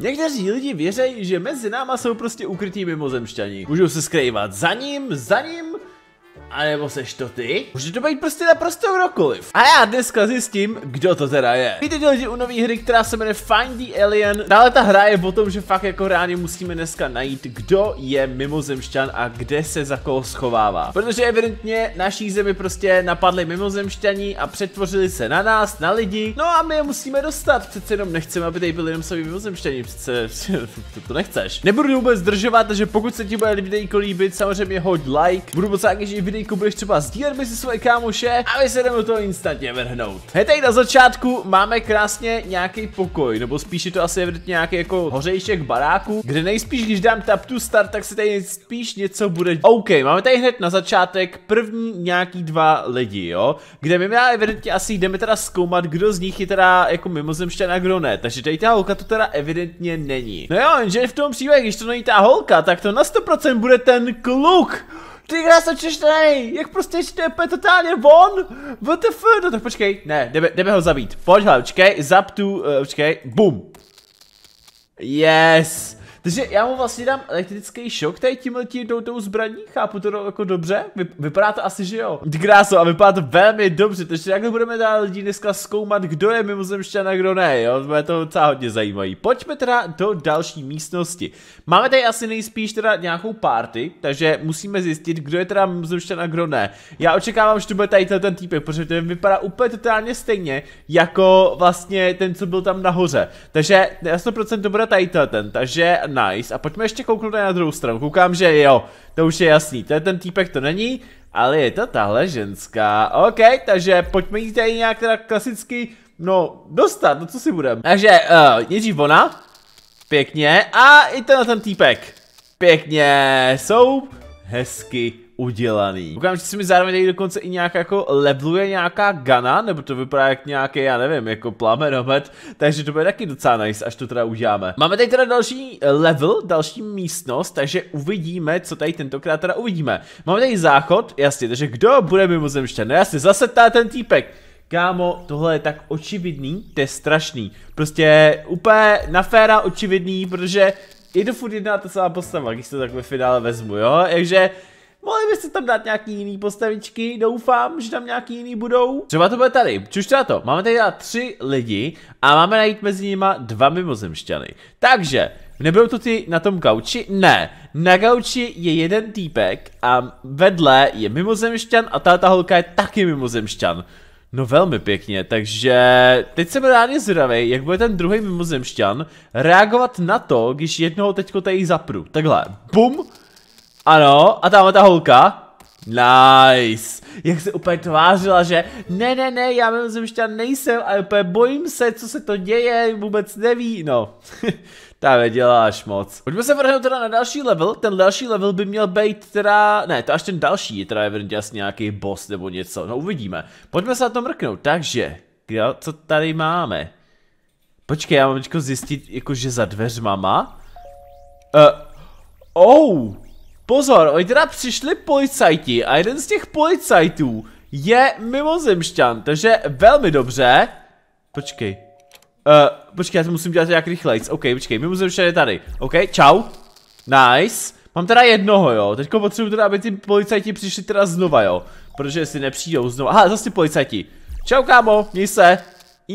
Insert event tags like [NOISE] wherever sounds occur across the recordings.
Někteří lidi věří, že mezi náma jsou prostě ukrytí mimozemšťani. Můžou se skrývat za ním, za ním, a nebo seš to ty? Může to být prostě naprosto kdokoliv. A já dneska zjistím, kdo to teda je. Víte lidi u nové hry, která se jmenuje Find the Alien. Dále ta hra je o tom, že fakt jako reálně musíme dneska najít, kdo je mimozemšťan a kde se za koho schovává. Protože evidentně naší zemi prostě napadli mimozemšťani a přetvořili se na nás, na lidi. No a my je musíme dostat. Přece jenom nechceme, aby tady byli jenom sami mimozemšťani. Přece [LAUGHS] to, to nechceš. Nebudu vůbec zdržovat, takže pokud se ti bude videjko líbit, samozřejmě hoď like. Budu moc rád, že videjko budeš třeba sdílet mezi svoje kámoše a my se jdeme do toho instantně vrhnout. Hej, tady na začátku máme krásně nějaký pokoj, nebo spíš je to asi evidentně nějaký jako hořejšek baráku, kde nejspíš, když dám tap to start, tak se tady spíš něco bude. OK, máme tady hned na začátek první nějaký dva lidi, jo, kde my máme evidentně asi jdeme teda zkoumat, kdo z nich je teda jako mimozemšťan kdo ne, takže tady ta holka to teda evidentně není. No jo, jenže v tom případě, když to není ta holka, tak to na 100% bude ten kluk. Ty krása češtenej, jak prostě štepe totálně von, WTF, no tak počkej, ne, jdeme, jdeme ho zabít, pojď hele, počkej, zap tu, uh, počkej, bum. Yes, takže já mu vlastně dám elektrický šok tady tím tou, tou zbraní, chápu to jako dobře? Vy, vypadá to asi, že jo. Kráso, a vypadá to velmi dobře, takže takhle budeme dál lidi dneska zkoumat, kdo je mimozemšťan a kdo ne, jo, to je to docela hodně zajímavý. Pojďme teda do další místnosti. Máme tady asi nejspíš teda nějakou party, takže musíme zjistit, kdo je teda mimozemšťan a kdo ne. Já očekávám, že to bude tady ten týpek, protože ten vypadá úplně totálně stejně, jako vlastně ten, co byl tam nahoře. Takže na 100% to bude tady ten, takže nice. A pojďme ještě kouknout na druhou stranu. Koukám, že jo, to už je jasný. To je ten týpek, to není, ale je to tahle ženská. OK, takže pojďme jít tady nějak teda klasicky, no, dostat, no co si budeme. Takže, uh, nejdřív ona. Pěkně. A i ten ten týpek. Pěkně. Jsou hezky udělaný. Koukám, že se mi zároveň tady dokonce i nějak jako leveluje nějaká gana, nebo to vypadá jak nějaký, já nevím, jako plamenomet, takže to bude taky docela nice, až to teda uděláme. Máme tady teda další eh, level, další místnost, takže uvidíme, co tady tentokrát teda uvidíme. Máme tady záchod, jasně, takže kdo bude mimozemšťan? No jasně, zase ta ten týpek. Kámo, tohle je tak očividný, to je strašný. Prostě úplně na féra očividný, protože je to furt jedna ta celá postava, když to tak ve finále vezmu, jo? Takže Mohli byste tam dát nějaký jiný postavičky, doufám, že tam nějaký jiný budou. Třeba to bude tady, čuž na to, máme tady dát tři lidi a máme najít mezi nimi dva mimozemšťany. Takže, nebudou to ty na tom gauči? Ne, na gauči je jeden týpek a vedle je mimozemšťan a ta holka je taky mimozemšťan. No velmi pěkně, takže teď jsem rádi zvědavý, jak bude ten druhý mimozemšťan reagovat na to, když jednoho teďko tady zapru. Takhle, bum, ano, a tam ta holka. Nice. Jak se úplně tvářila, že ne, ne, ne, já mimozemšťan nejsem a úplně bojím se, co se to děje, vůbec neví, no. [LAUGHS] Tak děláš moc. Pojďme se vrhnout teda na další level, ten další level by měl být teda, ne, to až ten další je teda evidentně asi nějaký boss nebo něco, no uvidíme. Pojďme se na to mrknout, takže, jo, co tady máme? Počkej, já mám zjistit, jakože za dveřmama. Uh, oh, Pozor, oni teda přišli policajti a jeden z těch policajtů je mimozemšťan, takže velmi dobře. Počkej. Uh, počkej, já to musím dělat nějak rychlejc. OK, počkej, mimozemšťan je tady. OK, čau. Nice. Mám teda jednoho, jo. Teďko potřebuji teda, aby ty policajti přišli teda znova, jo. Protože si nepřijdou znova. Aha, zase ty policajti. Čau, kámo, měj se.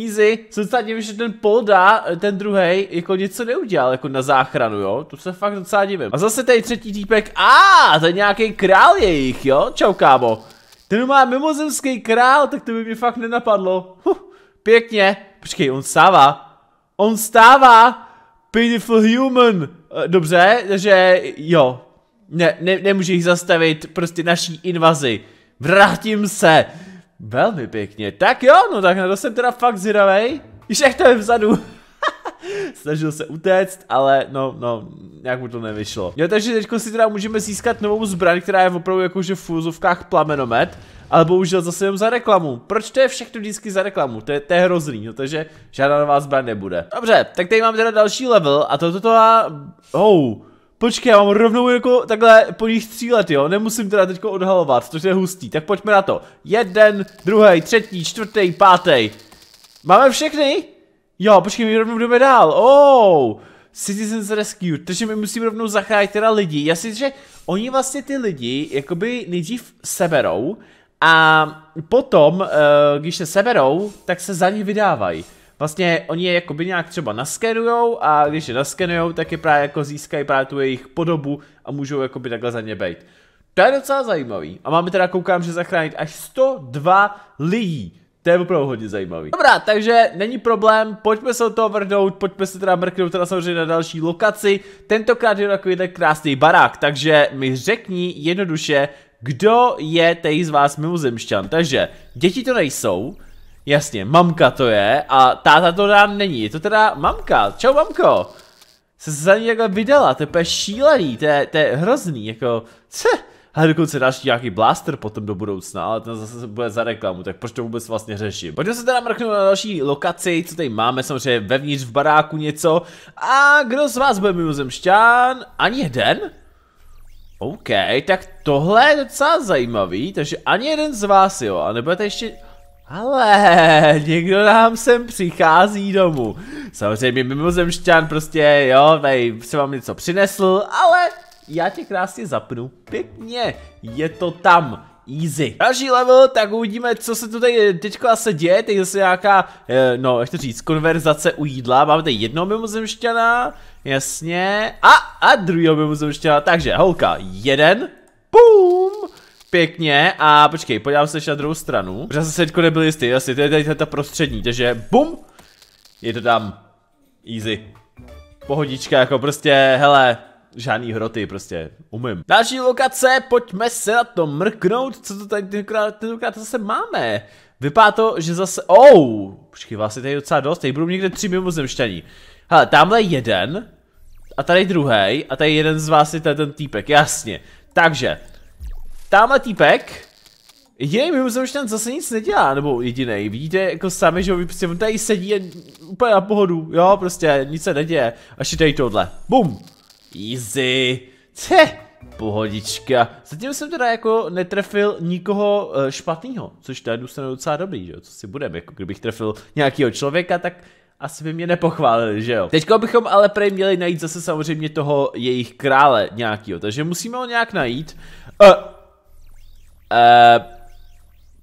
Easy, jsem docela divím, že ten Polda, ten druhý, jako něco neudělal, jako na záchranu, jo? To se fakt docela divím. A zase tady třetí týpek, a to je nějaký král jejich, jo? Čau, kámo. Ten má mimozemský král, tak to by mi fakt nenapadlo. Huh, pěkně. Počkej, on stává. On stává. Pitiful human. Eh, dobře, takže jo. Ne, ne, nemůže jich zastavit prostě naší invazi. Vrátím se. Velmi pěkně. Tak jo, no tak na to jsem teda fakt zvědavej. Jak to je vzadu. [LAUGHS] Snažil se utéct, ale no, no, nějak mu to nevyšlo. Jo, takže teď si teda můžeme získat novou zbraň, která je opravdu jakože v fúzovkách plamenomet, ale bohužel zase jenom za reklamu. Proč to je všechno vždycky za reklamu? To je, to je hrozný, no, takže žádná nová zbraň nebude. Dobře, tak tady mám teda další level a toto to má... Oh, Počkej, já mám rovnou jako takhle po nich střílet, jo? Nemusím teda teďko odhalovat, což je hustý. Tak pojďme na to. Jeden, druhý, třetí, čtvrtý, pátý. Máme všechny? Jo, počkej, my rovnou jdeme dál. Oh, Citizens Rescue, takže my musíme rovnou zachránit teda lidi. Já si že oni vlastně ty lidi jakoby nejdřív seberou a potom, uh, když se seberou, tak se za ně vydávají. Vlastně oni je jakoby nějak třeba naskenujou a když je naskenujou, tak je právě jako získají právě tu jejich podobu a můžou jakoby takhle za ně bejt. To je docela zajímavý. A máme teda, koukám, že zachránit až 102 lidí. To je opravdu hodně zajímavý. Dobrá, takže není problém, pojďme se o toho vrhnout, pojďme se teda mrknout teda samozřejmě na další lokaci. Tentokrát je takový ten krásný barák, takže mi řekni jednoduše, kdo je tej z vás mimozemšťan. Takže děti to nejsou, jasně, mamka to je a táta to dá není, je to teda mamka. Čau mamko. Se za ní takhle vydala, to je šílený, to je, to je hrozný, jako, co? ale dokonce dáš nějaký blaster potom do budoucna, ale ten zase bude za reklamu, tak proč to vůbec vlastně řeším. Pojďme se teda mrknout na další lokaci, co tady máme, samozřejmě vevnitř v baráku něco. A kdo z vás bude mimozemšťan? Ani jeden? OK, tak tohle je docela zajímavý, takže ani jeden z vás, jo, a nebudete ještě... Ale někdo nám sem přichází domů. Samozřejmě mimozemšťan prostě, jo, tady se vám něco přinesl, ale já tě krásně zapnu. Pěkně, je to tam. Easy. Další level, tak uvidíme, co se tu tady teďko asi děje, teď zase nějaká, eh, no, jak to říct, konverzace u jídla, máme tady jednoho mimozemšťana, jasně, a, a druhého mimozemšťana, takže holka, jeden, boom, pěkně, a počkej, podívám se ještě na druhou stranu, protože zase teďko nebyl jistý, jasně, to je tady ta prostřední, takže bum, je to tam, easy, pohodička, jako prostě, hele, žádný hroty, prostě umím. Další lokace, pojďme se na to mrknout, co to tady tentokrát, tentokrát zase máme. Vypadá to, že zase, oh, počkej, vlastně tady je docela dost, tady budou někde tři mimozemšťaní. Hele, tamhle jeden, a tady druhý, a tady jeden z vás je tady ten týpek, jasně. Takže, tamhle týpek, Jediný mimozemšťan zase nic nedělá, nebo jediný. Vidíte jako sami, že prostě on tady sedí a úplně na pohodu, jo, prostě nic se neděje. Až je tady tohle. Bum! Easy. Ce, pohodička. Zatím jsem teda jako netrefil nikoho uh, špatného, což tady dostane docela dobrý, že jo, co si budeme, jako kdybych trefil nějakého člověka, tak asi by mě nepochválili, že jo. Teďko bychom ale prej měli najít zase samozřejmě toho jejich krále nějakýho, takže musíme ho nějak najít. Uh, uh,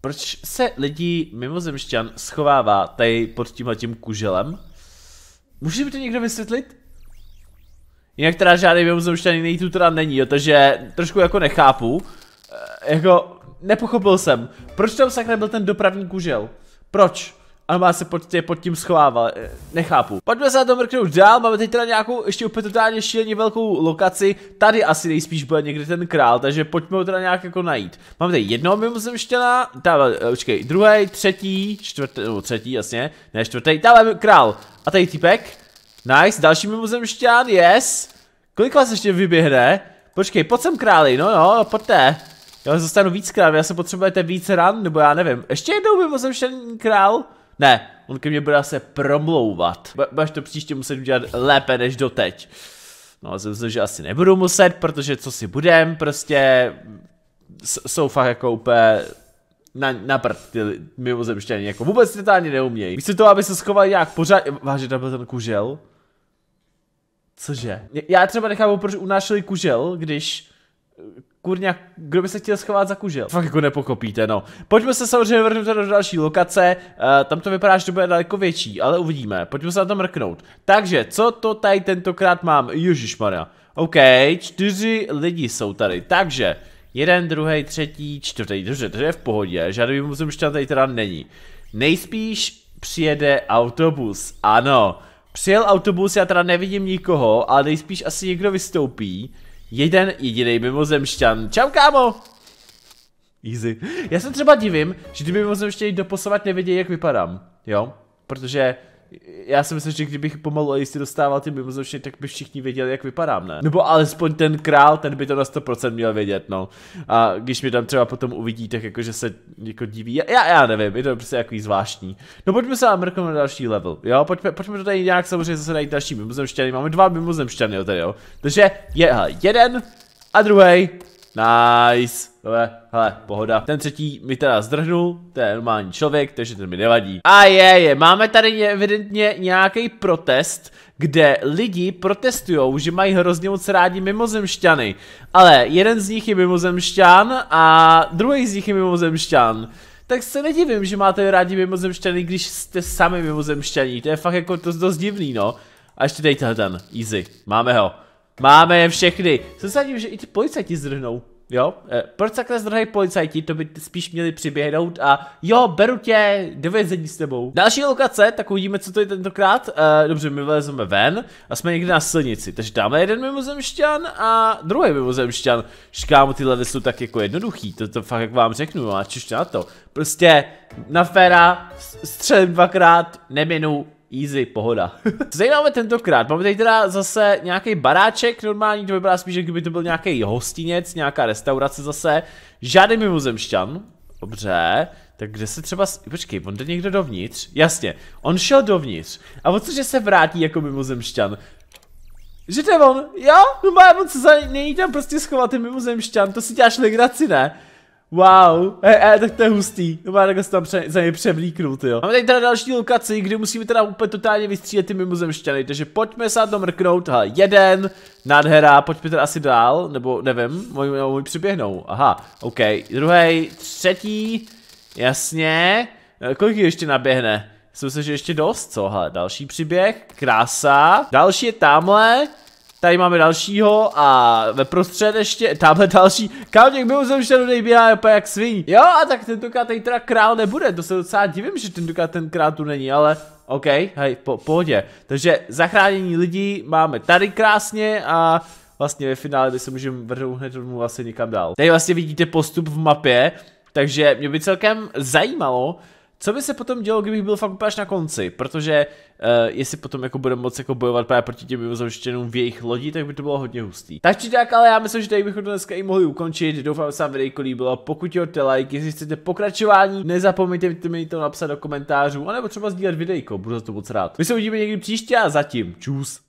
proč se lidi mimozemšťan schovává tady pod tímhletím kuželem? Může mi to někdo vysvětlit? Jinak teda žádný mimozemšťaný tu teda není, jo, takže trošku jako nechápu. E, jako, nepochopil jsem, proč tam sakra byl ten dopravní kužel? Proč? A má se pod, tě, pod tím schovával, e, nechápu. Pojďme se na to mrknout dál, máme teď teda nějakou ještě úplně totálně šíleně velkou lokaci. Tady asi nejspíš bude někde ten král, takže pojďme ho teda nějak jako najít. Máme tady jednoho mimozemšťana, tady, počkej, druhý, třetí, čtvrtý, no třetí, jasně, ne čtvrtý, tady král. A tady typek, Nice, další mimozemšťan, yes. Kolik vás ještě vyběhne? Počkej, pojď sem králi, no jo, pojďte. Já zostanu víc král, já se potřebujete víc ran, nebo já nevím. Ještě jednou mimozemšťan král? Ne, on ke mně bude se promlouvat. Budeš to příště muset udělat lépe než doteď. No, myslím, že asi nebudu muset, protože co si budem, prostě jsou fakt jako úplně na, na prd ty mimozemšťani, jako vůbec totálně neumějí. Místo toho, aby se schovali nějak pořád, vážně tam byl ten kužel. Cože? Já třeba nechápu, proč unášeli kužel, když kurňa, kdo by se chtěl schovat za kužel? Fakt jako nepokopíte, no. Pojďme se samozřejmě vrhnout do další lokace, uh, tam to vypadá, že to bude daleko větší, ale uvidíme. Pojďme se na to mrknout. Takže, co to tady tentokrát mám? Ježišmarja. OK, čtyři lidi jsou tady, takže... Jeden, druhý, třetí, čtvrtý, dobře, to je v pohodě, žádný musím tady teda není. Nejspíš přijede autobus, ano. Přijel autobus, já teda nevidím nikoho, ale nejspíš asi někdo vystoupí. Jeden jediný mimozemšťan. Čau kámo! Easy. Já se třeba divím, že ty mimozemštění doposovat nevědějí, jak vypadám. Jo? Protože já si myslím, že kdybych pomalu a jistě dostával ty mimozemštění, tak by všichni věděli, jak vypadám, ne? Nebo alespoň ten král, ten by to na 100% měl vědět, no. A když mi tam třeba potom uvidí, tak jakože se jako diví, já, já nevím, je to prostě jako zvláštní. No pojďme se mrknout na další level, jo, pojďme, pojďme to tady nějak samozřejmě zase najít další mimozemšťany, máme dva mimozemšťany, jo, tady, jo. Takže je, jeden a druhý, nice. Dobre, hele, pohoda. Ten třetí mi teda zdrhnul, to je normální člověk, takže ten mi nevadí. A je, je, máme tady evidentně nějaký protest, kde lidi protestujou, že mají hrozně moc rádi mimozemšťany. Ale jeden z nich je mimozemšťan a druhý z nich je mimozemšťan tak se nedivím, že máte rádi mimozemšťany, když jste sami mimozemšťaní. To je fakt jako to dost divný, no. A ještě dejte ten, easy. Máme ho. Máme je všechny. Jsem se že i ty policajti zdrhnou. Jo, e, proč takhle zdrhají policajti, to by spíš měli přiběhnout a jo, beru tě do vězení s tebou. Další lokace, tak uvidíme, co to je tentokrát. E, dobře, my vylezeme ven a jsme někde na silnici, takže dáme jeden mimozemšťan a druhý mimozemšťan. Škámo, tyhle jsou tak jako jednoduchý, to, to fakt jak vám řeknu, no a na to. Prostě na féra, střelím dvakrát, neminu, Easy, pohoda. Co tady máme tentokrát? Máme tady teda zase nějaký baráček normální, to vypadá spíš, kdyby to byl nějaký hostinec, nějaká restaurace zase. Žádný mimozemšťan. Dobře, tak kde se třeba... Počkej, on jde někdo dovnitř? Jasně, on šel dovnitř. A o cože se vrátí jako mimozemšťan? Že to je on, jo? No má on se za... Není tam prostě schovat ten mimozemšťan, to si děláš legraci, ne? Wow, e, e, tak to je hustý. No má takhle se tam pře, za ně převlíknul, jo. Máme tady teda další lokaci, kde musíme teda úplně totálně vystřílet ty mimozemšťany, takže pojďme se to mrknout. Hele, jeden, nádhera, pojďme teda asi dál, nebo nevím, můj, můj přiběhnou. Aha, OK, druhý, třetí, jasně. E, kolik ještě naběhne? Jsem se, že ještě dost, co? Hele, další příběh, krása. Další je tamhle. Tady máme dalšího a ve prostřed ještě, tamhle další. Kámo, těch mimozemšťanů nejběhá úplně jak svý. Jo, a tak tentokrát tady teda král nebude, to se docela divím, že tentokrát ten král tu není, ale OK, hej, po, pohodě. Takže zachránění lidí máme tady krásně a vlastně ve finále, kdy se můžeme vrhnout hned vlastně někam dál. Tady vlastně vidíte postup v mapě, takže mě by celkem zajímalo, co by se potom dělo, kdybych byl fakt až na konci, protože uh, jestli potom jako budeme moc jako bojovat právě proti těm mimozemštěnům v jejich lodi, tak by to bylo hodně hustý. Tak či tak, ale já myslím, že tady bychom to dneska i mohli ukončit. Doufám, že se vám videjko líbilo. Pokud jo, like, jestli chcete pokračování, nezapomeňte mi to napsat do komentářů, anebo třeba sdílet videjko, budu za to moc rád. My se uvidíme někdy příště a zatím. Čus.